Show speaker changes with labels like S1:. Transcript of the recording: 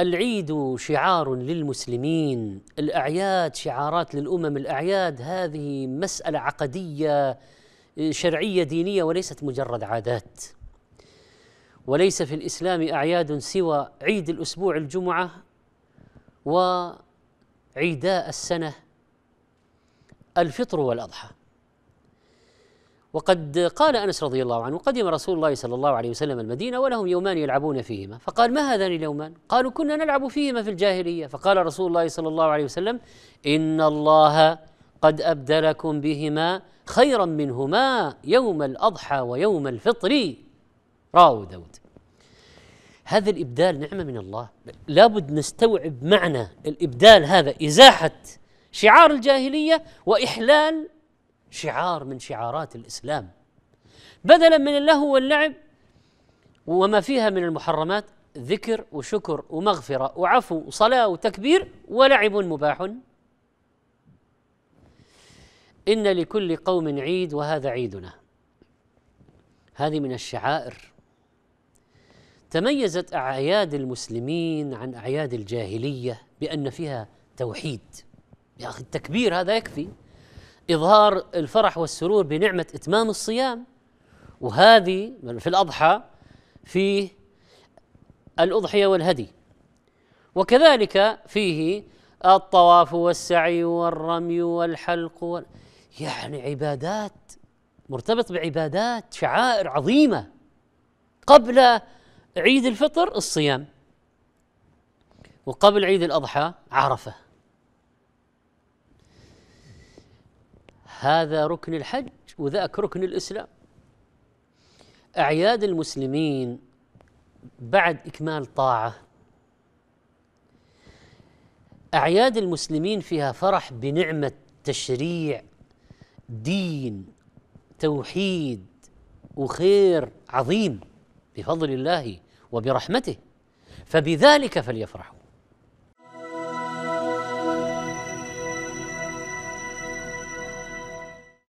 S1: العيد شعار للمسلمين الأعياد شعارات للأمم الأعياد هذه مسألة عقدية شرعية دينية وليست مجرد عادات. وليس في الإسلام أعياد سوى عيد الأسبوع الجمعة وعيداء السنة الفطر والأضحى. وقد قال أنس رضي الله عنه قدم رسول الله صلى الله عليه وسلم المدينة ولهم يومان يلعبون فيهما. فقال ما هذان اليومان؟ قالوا كنا نلعب فيهما في الجاهلية. فقال رسول الله صلى الله عليه وسلم إن الله قد أبدلكم بهما خيرا منهما يوم الأضحى ويوم الفطر. راو داود. هذا الإبدال نعمة من الله. لابد نستوعب معنى الإبدال هذا إزاحة شعار الجاهلية وإحلال شعار من شعارات الإسلام. بدلا من اللهو واللعب وما فيها من المحرمات ذكر وشكر ومغفرة وعفو وصلاة وتكبير ولعب مباح. إن لكل قوم عيد وهذا عيدنا. هذه من الشعائر. تميزت أعياد المسلمين عن أعياد الجاهلية بأن فيها توحيد. يا أخي التكبير هذا يكفي. إظهار الفرح والسرور بنعمة إتمام الصيام. وهذه في الأضحى في الأضحية والهدي. وكذلك فيه الطواف والسعي والرمي والحلق وال... يعني عبادات مرتبط بعبادات شعائر عظيمة قبل عيد الفطر الصيام. وقبل عيد الأضحى عرفة. هذا ركن الحج وذاك ركن الإسلام. أعياد المسلمين بعد إكمال طاعة. أعياد المسلمين فيها فرح بنعمة تشريع دين توحيد وخير عظيم بفضل الله وبرحمته. فبذلك فليفرحوا.